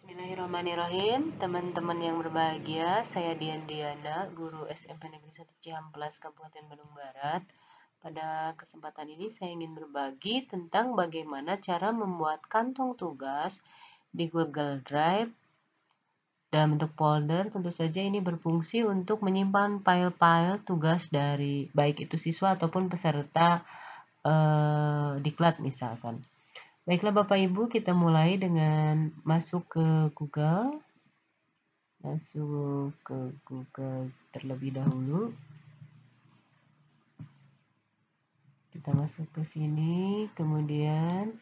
Bismillahirrahmanirrahim, teman-teman yang berbahagia, saya Dian Diana, guru SMP Negeri 1 Cihamplas, Kabupaten Bandung Barat. Pada kesempatan ini saya ingin berbagi tentang bagaimana cara membuat kantong tugas di Google Drive dalam bentuk folder. Tentu saja ini berfungsi untuk menyimpan file-file tugas dari baik itu siswa ataupun peserta eh, diklat misalkan. Baiklah Bapak Ibu, kita mulai dengan masuk ke Google. Masuk ke Google terlebih dahulu. Kita masuk ke sini, kemudian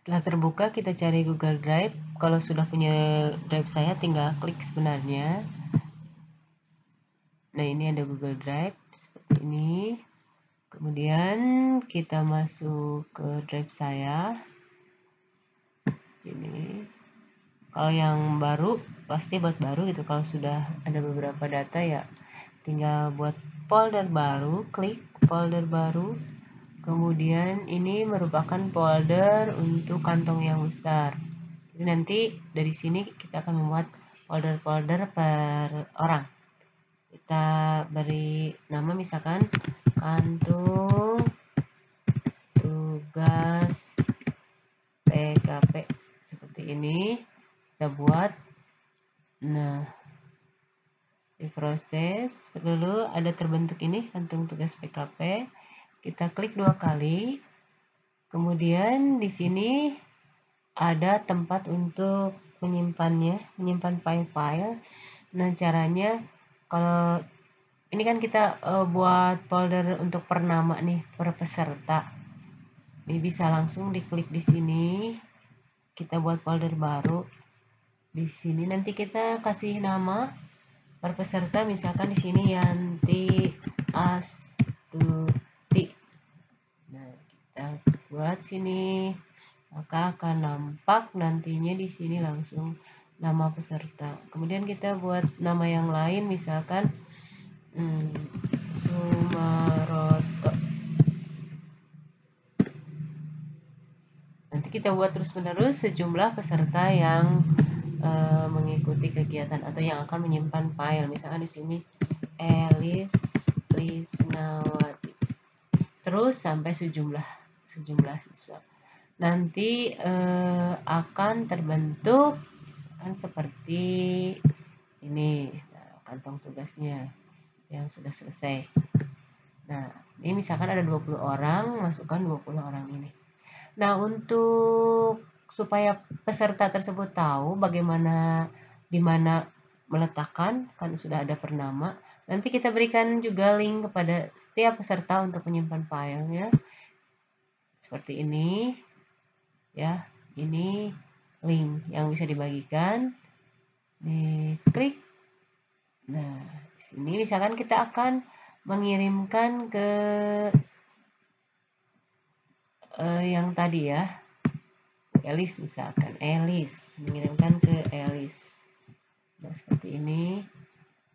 setelah terbuka kita cari Google Drive. Kalau sudah punya Drive saya tinggal klik sebenarnya. Nah, ini ada Google Drive seperti ini. Kemudian kita masuk ke drive saya. Sini. Kalau yang baru pasti buat baru gitu. Kalau sudah ada beberapa data ya tinggal buat folder baru, klik folder baru. Kemudian ini merupakan folder untuk kantong yang besar. Jadi nanti dari sini kita akan membuat folder-folder per orang. Kita beri nama misalkan kantung tugas PKP seperti ini kita buat. Nah diproses lalu ada terbentuk ini kantung tugas PKP kita klik dua kali. Kemudian di sini ada tempat untuk menyimpannya menyimpan file-file. Nah caranya kalau ini kan kita uh, buat folder untuk per nama nih per peserta. Ini bisa langsung diklik di sini. Kita buat folder baru. Di sini nanti kita kasih nama per peserta. Misalkan di sini Yanti Astuti. Nah kita buat sini. Maka akan nampak nantinya di sini langsung nama peserta. Kemudian kita buat nama yang lain. Misalkan hmm, Sumaroto. Nanti kita buat terus menerus sejumlah peserta yang uh, mengikuti kegiatan atau yang akan menyimpan file. Misalkan di sini Elis Lisnawati terus sampai sejumlah sejumlah siswa. Nanti uh, akan terbentuk misalkan seperti ini. Nah, kantong tugasnya yang sudah selesai. Nah, ini misalkan ada 20 orang, masukkan 20 orang ini. Nah, untuk supaya peserta tersebut tahu bagaimana di mana meletakkan, kan sudah ada pernama. Nanti kita berikan juga link kepada setiap peserta untuk menyimpan filenya. Seperti ini. Ya, ini link yang bisa dibagikan. Nih, klik. Nah, ini misalkan kita akan mengirimkan ke uh, yang tadi ya. Elis misalkan. Elis. Mengirimkan ke Elis. Nah seperti ini.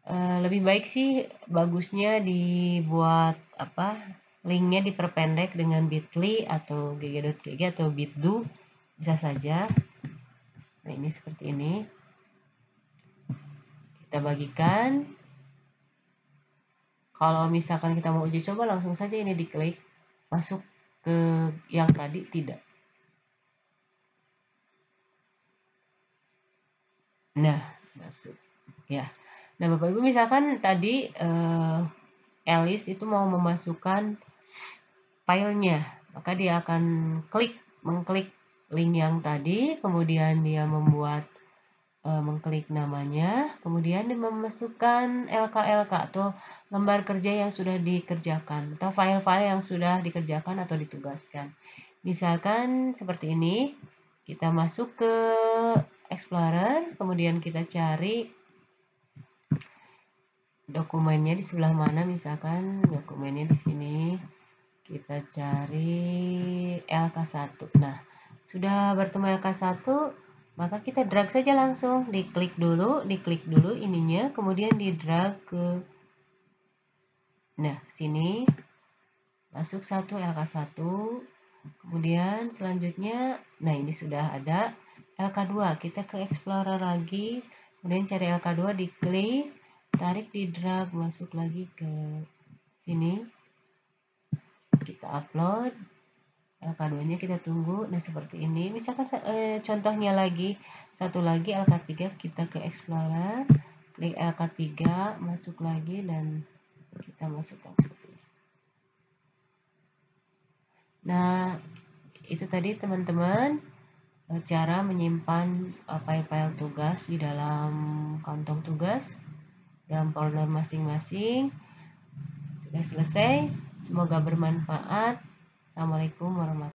Uh, lebih baik sih bagusnya dibuat apa linknya diperpendek dengan bit.ly atau gg.gg atau bitdo bisa saja. Nah ini seperti ini. Kita bagikan kalau misalkan kita mau uji coba langsung saja ini diklik masuk ke yang tadi tidak. Nah, masuk. Ya. Nah, Bapak Ibu misalkan tadi eh, Alice itu mau memasukkan filenya, maka dia akan klik mengklik link yang tadi, kemudian dia membuat e, mengklik namanya, kemudian memasukkan LK-LK atau lembar kerja yang sudah dikerjakan atau file-file yang sudah dikerjakan atau ditugaskan. Misalkan seperti ini, kita masuk ke Explorer, kemudian kita cari dokumennya di sebelah mana, misalkan dokumennya di sini. Kita cari LK1. Nah, sudah bertemu LK1, maka kita drag saja langsung. Diklik dulu diklik dulu ininya kemudian di drag ke nah sini. Masuk satu LK1 kemudian selanjutnya nah ini sudah ada. LK2 kita ke Explorer lagi. Kemudian cari LK2 diklik tarik di drag masuk lagi ke sini. Kita upload LK2 nya kita tunggu. Nah seperti ini. Misalkan eh, contohnya lagi. Satu lagi LK3 kita ke Explorer. Klik LK3 masuk lagi dan kita masukkan seperti ini nah itu tadi teman-teman eh, cara menyimpan eh, file-file tugas di dalam kantong tugas dalam folder masing-masing. Sudah selesai. Semoga bermanfaat. Assalamualaikum warahmatullahi